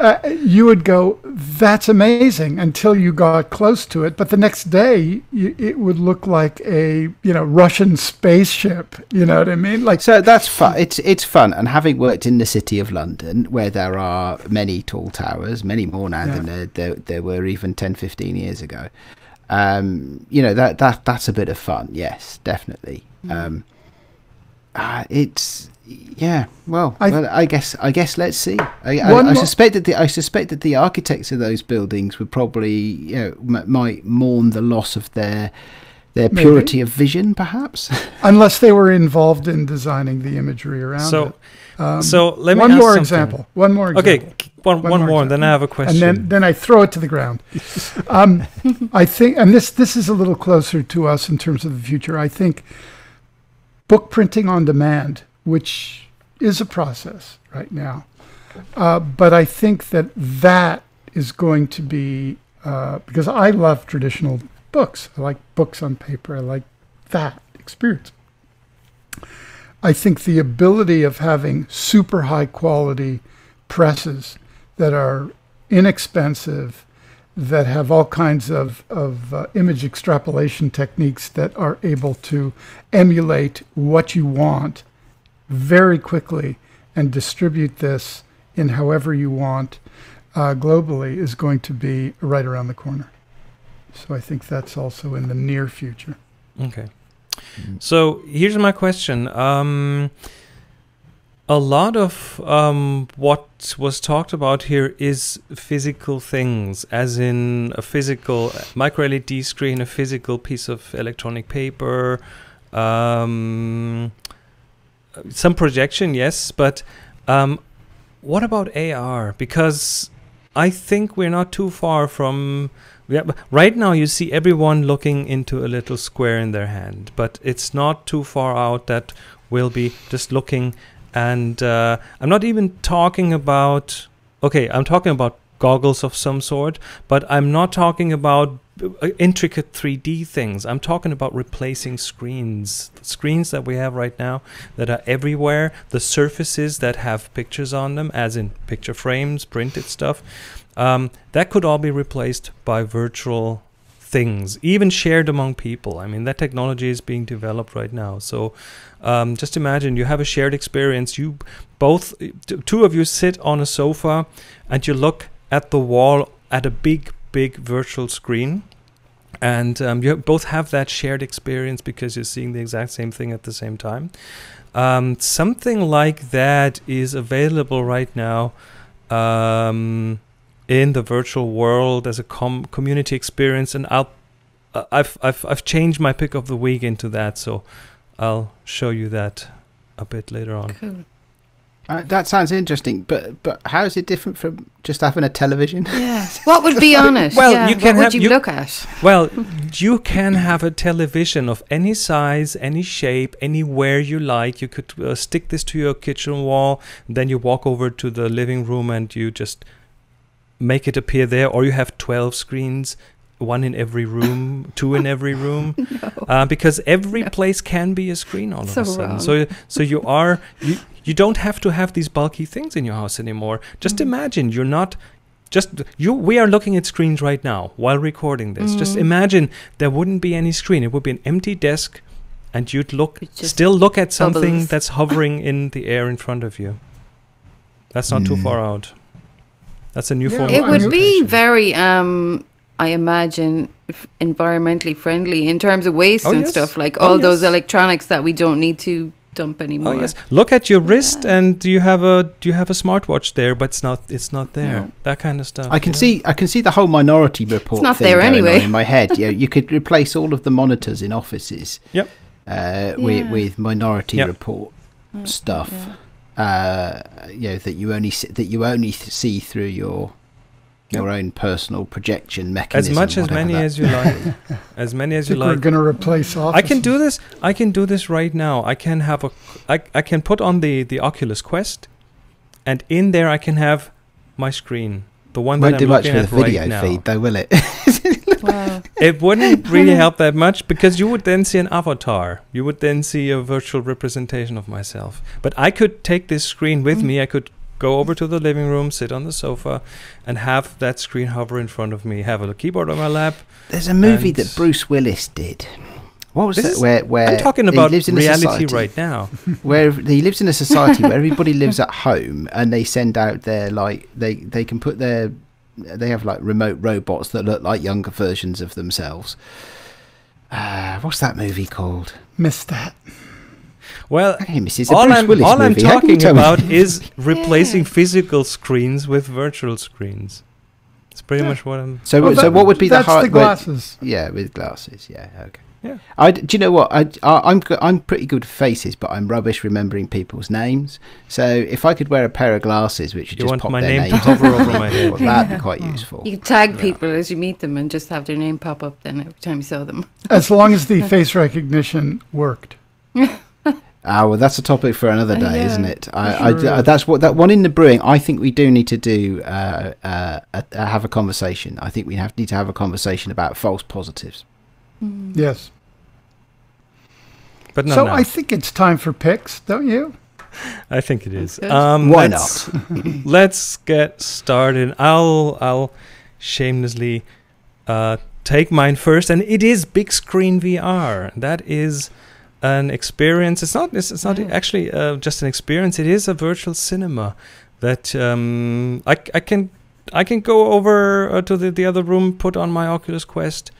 Speaker 2: uh, you would go, that's amazing until you got close to it. But the next day, you, it would look like a, you know, Russian spaceship. You know what I mean? Like
Speaker 4: So that's fun. It's, it's fun. And having worked in the city of London, where there are many tall towers, many more now yeah. than there, there, there were even 10, 15 years ago, um, you know that that that's a bit of fun. Yes, definitely. Mm. Um, uh, it's yeah. Well, I, well, I guess I guess let's see. I, I, I suspect that the I suspect that the architects of those buildings would probably you know m- might mourn the loss of their their purity Maybe. of vision, perhaps.
Speaker 2: Unless they were involved in designing the imagery around
Speaker 1: so,
Speaker 2: it.
Speaker 1: Um, so let me
Speaker 2: one more
Speaker 1: something.
Speaker 2: example. One more
Speaker 1: example. Okay, one, one, one more, and then I have a question.
Speaker 2: And then, then I throw it to the ground. um, I think, and this this is a little closer to us in terms of the future. I think book printing on demand, which is a process right now, uh, but I think that that is going to be uh, because I love traditional books. I like books on paper. I like that experience. I think the ability of having super high quality presses that are inexpensive, that have all kinds of, of uh, image extrapolation techniques that are able to emulate what you want very quickly and distribute this in however you want uh, globally is going to be right around the corner. So I think that's also in the near future.
Speaker 1: Okay. So here's my question. Um, a lot of um, what was talked about here is physical things, as in a physical micro LED screen, a physical piece of electronic paper, um, some projection, yes, but um, what about AR? Because I think we're not too far from yeah, right now you see everyone looking into a little square in their hand, but it's not too far out that we'll be just looking. And uh, I'm not even talking about okay, I'm talking about goggles of some sort, but I'm not talking about uh, intricate 3D things. I'm talking about replacing screens, screens that we have right now that are everywhere, the surfaces that have pictures on them, as in picture frames, printed stuff. Um, that could all be replaced by virtual things, even shared among people. I mean, that technology is being developed right now. So um, just imagine you have a shared experience. You both, two of you sit on a sofa and you look at the wall at a big, big virtual screen. And um, you both have that shared experience because you're seeing the exact same thing at the same time. Um, something like that is available right now um, in the virtual world as a com- community experience, and I'll uh, I've I've I've changed my pick of the week into that, so I'll show you that a bit later on.
Speaker 3: Cool.
Speaker 4: Uh, that sounds interesting, but but how is it different from just having a television?
Speaker 3: Yes. What would be on it?
Speaker 1: Well,
Speaker 3: Yeah,
Speaker 1: you can
Speaker 3: what
Speaker 1: have-
Speaker 3: would you,
Speaker 1: you-
Speaker 3: look at?
Speaker 1: Well, you can have a television of any size, any shape, anywhere you like. You could uh, stick this to your kitchen wall, then you walk over to the living room and you just make it appear there, or you have 12 screens, one in every room, two in every room, uh, because every place can be a screen all
Speaker 3: So
Speaker 1: of a sudden.
Speaker 3: wrong.
Speaker 1: So, so you are you you don't have to have these bulky things in your house anymore. Just
Speaker 3: Mm.
Speaker 1: imagine you're not just you we are looking at screens right now while recording this just
Speaker 3: Mhm.
Speaker 1: imagine there wouldn't be any screen it would be an empty desk and you'd look still look at something
Speaker 3: bubbles.
Speaker 1: that's hovering in the air in front of you that's not too
Speaker 4: Mm.
Speaker 1: far out that's a new
Speaker 2: Yeah,
Speaker 1: form
Speaker 3: It would be very, um, I imagine, f- environmentally friendly in terms of waste
Speaker 1: Oh,
Speaker 3: and
Speaker 1: yes.
Speaker 3: stuff. Like
Speaker 1: Oh,
Speaker 3: all those electronics that we don't need to dump anymore.
Speaker 1: Oh yes, look at your wrist,
Speaker 3: Yeah.
Speaker 1: and you have a do you have a smartwatch there, but it's not it's not there.
Speaker 3: No.
Speaker 1: That kind of stuff.
Speaker 4: I can
Speaker 1: you know?
Speaker 4: see I can see the whole minority report It's
Speaker 3: not
Speaker 4: thing
Speaker 3: there
Speaker 4: going
Speaker 3: anyway.
Speaker 4: in my head. Yeah, you could replace all of the monitors in offices.
Speaker 1: Yep.
Speaker 4: Uh, with
Speaker 3: Yeah.
Speaker 4: with minority
Speaker 1: Yep.
Speaker 4: report
Speaker 3: Mm,
Speaker 4: stuff.
Speaker 3: Yeah.
Speaker 4: Uh, you know that you only see, that you only see through your your own personal projection mechanism.
Speaker 1: as much as many
Speaker 4: that-
Speaker 1: as you like, as many
Speaker 2: I
Speaker 1: as you
Speaker 2: think we're going to replace offices.
Speaker 1: I can do this. I can do this right now. I can have a. I, I can put on the the Oculus Quest, and in there I can have my screen, the one that
Speaker 4: Won't
Speaker 1: I'm
Speaker 4: do much
Speaker 1: looking
Speaker 4: for the video
Speaker 1: right now.
Speaker 4: feed, though, will it?
Speaker 3: Wow.
Speaker 1: It wouldn't really help that much because you would then see an avatar. You would then see a virtual representation of myself. But I could take this screen with
Speaker 3: Mm.
Speaker 1: me. I could go over to the living room, sit on the sofa, and have that screen hover in front of me. Have a keyboard on my lap.
Speaker 4: There's a movie that Bruce Willis did. What was
Speaker 1: This
Speaker 4: that?
Speaker 1: is-
Speaker 4: Where where
Speaker 1: I'm talking
Speaker 4: he
Speaker 1: about
Speaker 4: lives in
Speaker 1: reality
Speaker 4: society
Speaker 1: right now.
Speaker 4: where he lives in a society where everybody lives at home and they send out their like they they can put their they have like remote robots that look like younger versions of themselves. Uh, what's that movie called?
Speaker 2: Missed that.
Speaker 1: Well,
Speaker 4: Hey, Miss, it's a
Speaker 1: all I'm, all I'm
Speaker 4: movie. How can you
Speaker 1: talking about is replacing
Speaker 3: Yeah.
Speaker 1: physical screens with virtual screens. It's pretty
Speaker 2: Yeah.
Speaker 1: much what I'm.
Speaker 4: So,
Speaker 2: Well,
Speaker 4: so
Speaker 2: that-
Speaker 4: what would be the hard?
Speaker 2: the glasses.
Speaker 4: yeah, with glasses. Yeah, okay.
Speaker 1: Yeah.
Speaker 4: I, do you know what? I, I, I'm I'm pretty good with faces, but I'm rubbish remembering people's names. So if I could wear a pair of glasses, which would
Speaker 1: You
Speaker 4: just
Speaker 1: want
Speaker 4: pop
Speaker 1: my
Speaker 4: their
Speaker 1: name to
Speaker 4: names
Speaker 1: hover
Speaker 4: in,
Speaker 1: over my head.
Speaker 4: well, that'd be quite useful.
Speaker 3: You could tag
Speaker 1: Yeah.
Speaker 3: people as you meet them and just have their name pop up then every time you saw them.
Speaker 2: As long as the face recognition worked.
Speaker 4: Ah, well, that's a topic for another
Speaker 3: Uh,
Speaker 4: day,
Speaker 3: yeah.
Speaker 4: isn't it? I,
Speaker 2: Sure
Speaker 4: I,
Speaker 2: is.
Speaker 4: that's what that one in the brewing. I think we do need to do uh, uh, uh, have a conversation. I think we have need to have a conversation about false positives.
Speaker 2: Yes.
Speaker 1: But no,
Speaker 2: so
Speaker 1: no.
Speaker 2: I think it's time for picks, don't you?
Speaker 1: I think it is. Um,
Speaker 4: Why
Speaker 1: let's, let's get started. I'll I'll shamelessly uh, take mine first, and it is big screen VR. That is an experience. It's not. It's, it's not
Speaker 3: Wow.
Speaker 1: actually uh, just an experience. It is a virtual cinema that um, I c- I can I can go over uh, to the the other room, put on my Oculus Quest,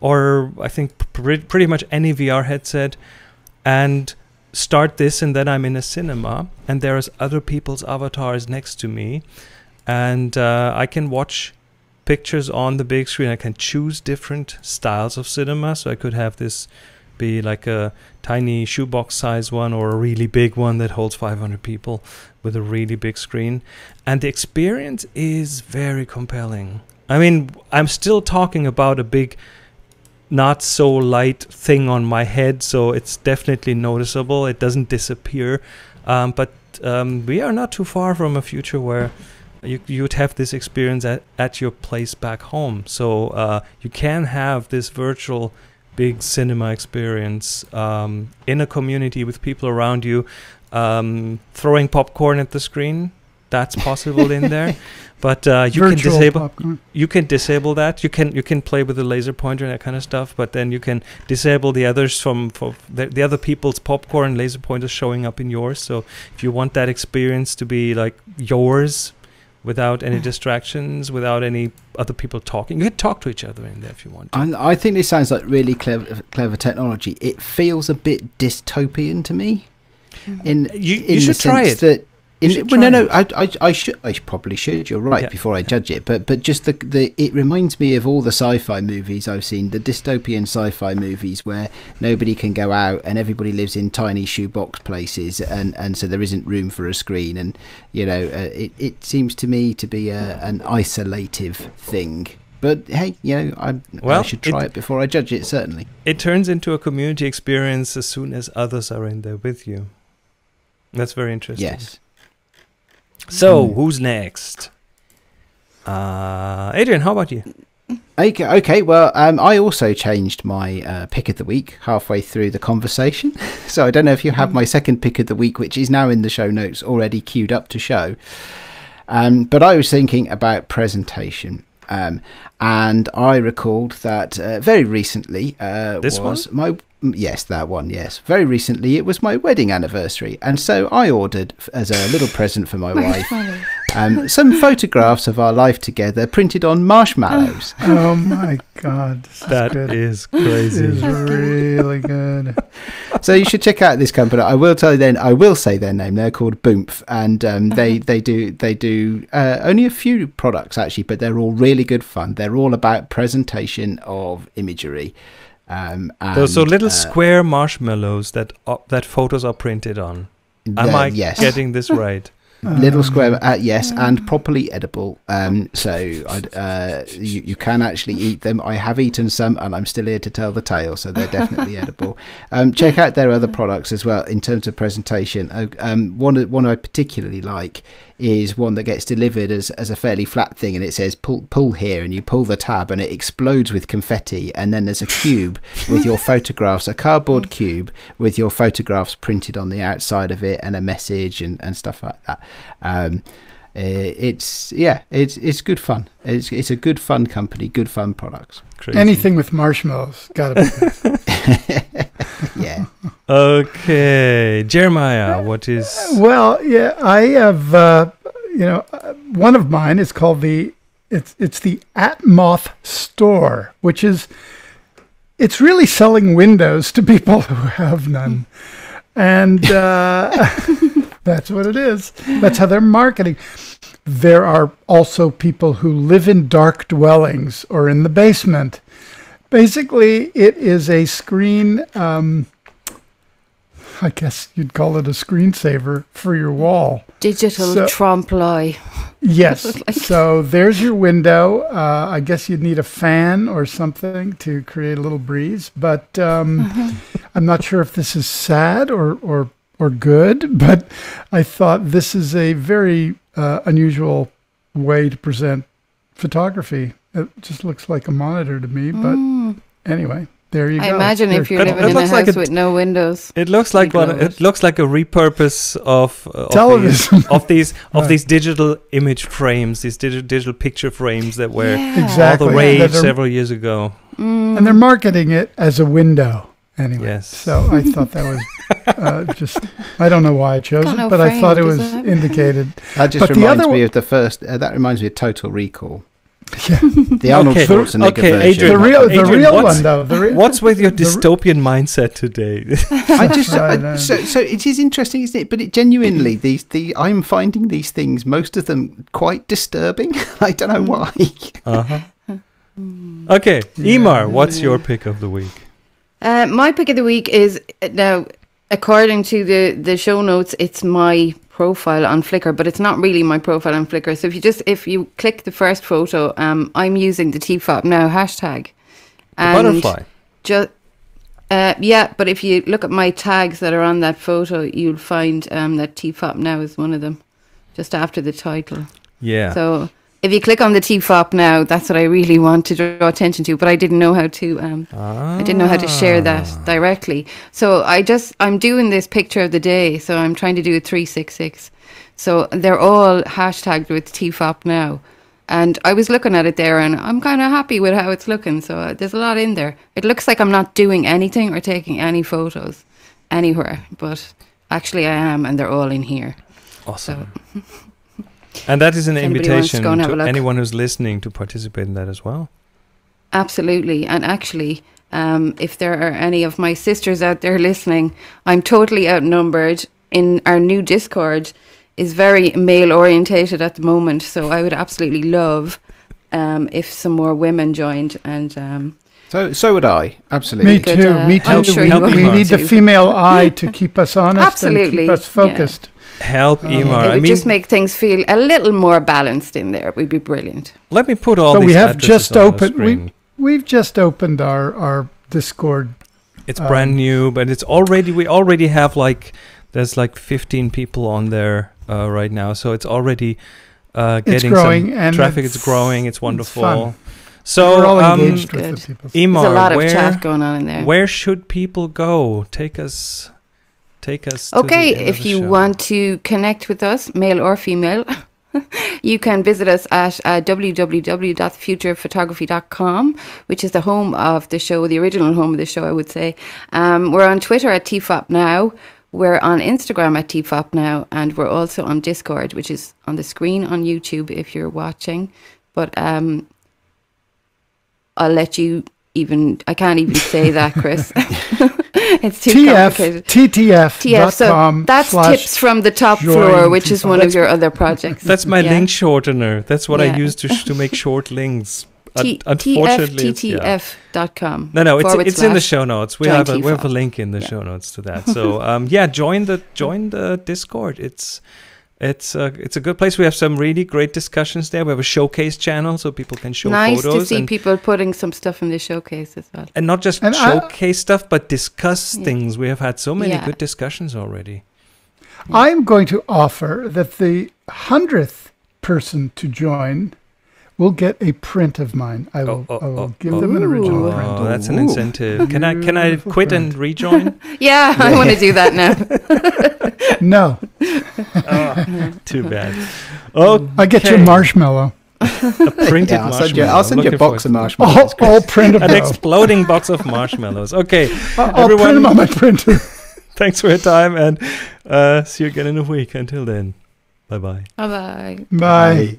Speaker 1: or I think pre- pretty much any VR headset, and start this and then I'm in a cinema and there's other people's avatars next to me and uh, I can watch pictures on the big screen. I can choose different styles of cinema. So I could have this be like a tiny shoebox size one or a really big one that holds 500 people with a really big screen. And the experience is very compelling. I mean, I'm still talking about a big not so light thing on my head, so it's definitely noticeable. It doesn't disappear, um, but um, we are not too far from a future where you you would have this experience at, at your place back home. So uh, you can have this virtual big cinema experience um, in a community with people around you, um, throwing popcorn at the screen. That's possible in there, but uh, you can disable
Speaker 2: popcorn.
Speaker 1: you can disable that. You can you can play with the laser pointer and that kind of stuff, but then you can disable the others from, from the, the other people's popcorn laser pointers showing up in yours. So if you want that experience to be like yours, without any distractions, without any other people talking, you can talk to each other in there if you want. To.
Speaker 4: And I think this sounds like really clever, clever technology. It feels a bit dystopian to me. In
Speaker 1: You- you
Speaker 4: in the
Speaker 1: should try
Speaker 4: sense
Speaker 1: it.
Speaker 4: That in, well, no, no, I, I, I should, I probably should. You're right.
Speaker 1: Yeah.
Speaker 4: Before I judge it, but but just the the, it reminds me of all the sci-fi movies I've seen, the dystopian sci-fi movies where nobody can go out and everybody lives in tiny shoebox places, and and so there isn't room for a screen, and you know, uh, it it seems to me to be a, an isolative thing. But hey, you know, I, I should try
Speaker 1: it-
Speaker 4: it, before I judge it. Certainly.
Speaker 1: It turns into a community experience as soon as others are in there with you. That's very interesting.
Speaker 4: Yes.
Speaker 1: So
Speaker 4: Mm.
Speaker 1: who's next? Uh, Adrian, how about you?
Speaker 4: Okay, okay. Well, um, I also changed my uh, pick of the week halfway through the conversation. So I don't know if you have my second pick of the week, which is now in the show notes already queued up to show. Um, but I was thinking about presentation. Um, and I recalled that uh, very recently uh,
Speaker 1: This
Speaker 4: was my mm, yes that one yes very recently it was my wedding anniversary and so I ordered as a little present for my wife um, some photographs of our life together printed on marshmallows.
Speaker 2: Oh my God, this is
Speaker 1: That
Speaker 2: good.
Speaker 1: is
Speaker 2: This
Speaker 1: crazy.
Speaker 2: is really good.
Speaker 4: so you should check out this company. I will tell you then. I will say their name. They're called Boomf, and um, they they do they do uh, only a few products actually, but they're all really good fun. They're all about presentation of imagery. Um,
Speaker 1: So, so little
Speaker 4: uh,
Speaker 1: square marshmallows that uh, that photos are printed on. Am
Speaker 4: the-
Speaker 1: I
Speaker 4: yes.
Speaker 1: getting this right?
Speaker 4: little square uh, yes and properly edible um so I'd, uh you, you can actually eat them i have eaten some and i'm still here to tell the tale so they're definitely edible um check out their other products as well in terms of presentation Uh, um one one i particularly like is one that gets delivered as, as a fairly flat thing and it says pull pull here and you pull the tab and it explodes with confetti and then there's a cube with your photographs a cardboard cube with your photographs printed on the outside of it and a message and, and stuff like that. Um it's yeah it's it's good fun it's it's a good fun company good fun products
Speaker 1: Crazy.
Speaker 2: Anything with marshmallows, gotta be
Speaker 4: yeah
Speaker 1: Okay, Jeremiah, what is?
Speaker 2: Well, yeah, I have. Uh, you know, uh, one of mine is called the. It's it's the Atmoph store, which is. It's really selling windows to people who have none, and uh, that's what it is. That's how they're marketing. There are also people who live in dark dwellings or in the basement. Basically, it is a screen. Um, I guess you'd call it a screensaver for your wall.
Speaker 3: Digital
Speaker 2: So-
Speaker 3: trompe l'oeil.
Speaker 2: Yes. so there's your window. Uh, I guess you'd need a fan or something to create a little breeze. But um, I'm not sure if this is sad or, or, or good, but I thought this is a very uh, unusual way to present photography. It just looks like a monitor to me. But anyway, there you
Speaker 3: I
Speaker 2: go.
Speaker 3: imagine if you're
Speaker 1: That-
Speaker 3: living
Speaker 1: that
Speaker 3: in a
Speaker 1: looks like
Speaker 3: house
Speaker 1: a-
Speaker 3: with no windows.
Speaker 1: It looks like one.
Speaker 3: load.
Speaker 1: It looks like a repurpose of uh, of
Speaker 2: Television.
Speaker 1: these, of these of
Speaker 2: Right.
Speaker 1: these digital image frames, these digital digital picture frames that were
Speaker 3: Yeah.
Speaker 2: Exactly.
Speaker 1: all the rage
Speaker 2: That are-
Speaker 1: several years ago.
Speaker 2: and they're marketing it as a window anyway.
Speaker 1: Yes.
Speaker 2: So I thought that was uh, just, I don't know why I chose
Speaker 3: Got
Speaker 2: it,
Speaker 3: no
Speaker 2: but I thought it was
Speaker 3: it?
Speaker 2: indicated.
Speaker 4: that just
Speaker 2: But the
Speaker 4: reminds
Speaker 2: other
Speaker 4: me of the first uh, that reminds me of total recall
Speaker 2: Yeah.
Speaker 4: the arnold
Speaker 1: Okay.
Speaker 4: schwarzenegger
Speaker 1: Okay,
Speaker 4: version
Speaker 1: Adrian,
Speaker 2: The real, the
Speaker 1: Adrian,
Speaker 2: real
Speaker 1: what's-
Speaker 2: one though. The re-
Speaker 1: What's with your
Speaker 2: the-
Speaker 1: dystopian mindset today?
Speaker 4: I just I- so so it is interesting, isn't it? But it genuinely these the I'm finding these things most of them quite disturbing. I don't know why.
Speaker 1: uh-huh. Okay, Eimear, what's your pick of the week?
Speaker 3: Uh, my pick of the week is now, according to the the show notes, it's my profile on Flickr, but it's not really my profile on Flickr. So if you just if you click the first photo, um, I'm using the TFOP now hashtag.
Speaker 1: The butterfly.
Speaker 3: Just, uh, yeah, but if you look at my tags that are on that photo, you'll find um, that TFOP now is one of them, just after the title.
Speaker 1: Yeah.
Speaker 3: So if you click on the TFOP now, that's what I really want to draw attention to. But I didn't know how to. Um, I didn't know how to share that
Speaker 1: Ah.
Speaker 3: directly. So I just I'm doing this picture of the day. So I'm trying to do a three six six. So they're all hashtagged with TFOP now. And I was looking at it there, and I'm kind of happy with how it's looking. So uh, there's a lot in there. It looks like I'm not doing anything or taking any photos anywhere, but actually I am, and they're all in here.
Speaker 1: Awesome. and that is an
Speaker 3: If anybody wants to
Speaker 1: invitation
Speaker 3: go and have
Speaker 1: to anyone who's listening to participate in that as well.
Speaker 3: Absolutely. And actually, um, if there are any of my sisters out there listening, I'm totally outnumbered in our new Discord is very male orientated at the moment. So I would absolutely love um, if some more women joined and um,
Speaker 4: So, so would I. Absolutely.
Speaker 2: Me
Speaker 3: Good,
Speaker 2: too.
Speaker 3: uh,
Speaker 2: me too.
Speaker 3: I'm sure
Speaker 2: we we need the female eye to keep us honest and keep us
Speaker 3: yeah.
Speaker 2: Focused.
Speaker 1: Help,
Speaker 2: Um,
Speaker 1: Eimear.
Speaker 3: it
Speaker 1: I
Speaker 3: would
Speaker 1: mean,
Speaker 3: just make things feel a little more balanced in there. It would be brilliant.
Speaker 1: let me put all
Speaker 2: So
Speaker 1: these
Speaker 2: we have
Speaker 1: addresses
Speaker 2: just
Speaker 1: on the
Speaker 2: opened- we-
Speaker 1: screen.
Speaker 2: We've just opened our our Discord.
Speaker 1: It's
Speaker 2: um,
Speaker 1: brand new, but it's already we already have like there's like 15 people on there uh, right now, so it's already uh,
Speaker 2: It's
Speaker 1: getting
Speaker 2: growing
Speaker 1: some
Speaker 2: and
Speaker 1: traffic.
Speaker 2: it's-
Speaker 1: It's growing. It's
Speaker 2: it's
Speaker 1: wonderful.
Speaker 2: fun.
Speaker 1: so
Speaker 2: we're all
Speaker 1: um,
Speaker 2: engaged with
Speaker 3: Good.
Speaker 2: the people.
Speaker 1: Eimear,
Speaker 3: There's a lot of
Speaker 1: where
Speaker 3: chat going on in there.
Speaker 1: where should people go? Take us, take us.
Speaker 3: Okay, if you
Speaker 1: show.
Speaker 3: want to connect with us, male or female, you can visit us at uh, www.futurephotography.com, which is the home of the show, the original home of the show, I would say. Um, we're on Twitter at TFOP Now. We're on Instagram at TFOP Now, and we're also on Discord, which is on the screen on YouTube if you're watching. But um, I'll let you even, I can't even say that, Chris. it's too
Speaker 2: TF
Speaker 3: complicated.
Speaker 2: TTF
Speaker 3: TF.
Speaker 2: dot
Speaker 3: So
Speaker 2: com
Speaker 3: that's tips from the top floor, which is one of your other projects.
Speaker 1: That's my
Speaker 3: Yeah.
Speaker 1: link shortener. That's what I use to sh- to make short links. Un-
Speaker 3: T-
Speaker 1: unfortunately, it's- yeah. No, no, it's it's in the show notes. We have a, we have a link in the
Speaker 3: Yeah.
Speaker 1: show notes to that. So um, yeah, join the join the Discord. It's it's uh, it's a good place. We have some really great discussions there. We have a showcase channel so people can show
Speaker 3: Nice
Speaker 1: photos
Speaker 3: to see
Speaker 1: and,
Speaker 3: people putting some stuff in the showcase as well.
Speaker 1: and not just
Speaker 2: And I-
Speaker 1: showcase stuff, but discuss
Speaker 3: Yeah.
Speaker 1: things. We have had so many
Speaker 3: Yeah.
Speaker 1: good discussions already.
Speaker 2: I'm going to offer that the hundredth person to join will get a print of mine. I will,
Speaker 1: Oh, oh,
Speaker 2: I will
Speaker 1: oh,
Speaker 2: give
Speaker 1: oh.
Speaker 2: them an original
Speaker 3: Ooh.
Speaker 2: print.
Speaker 1: Oh, that's an incentive. Can I can I
Speaker 2: Beautiful
Speaker 1: quit and rejoin?
Speaker 3: Yeah, I want to do that now.
Speaker 2: No,
Speaker 1: Too bad. Oh,
Speaker 2: I get your marshmallow.
Speaker 1: a printed
Speaker 4: Yeah, I'll send you,
Speaker 1: marshmallow.
Speaker 4: I'll send you a box of marshmallows.
Speaker 2: All,
Speaker 4: Chris.
Speaker 2: all printable.
Speaker 1: An exploding box of marshmallows. Okay.
Speaker 2: I'll, I'll
Speaker 1: everyone-
Speaker 2: print them on my printer.
Speaker 1: Thanks for your time and uh, see you again in a week. Until then, bye bye.
Speaker 3: Bye bye.
Speaker 2: Bye.
Speaker 4: Bye.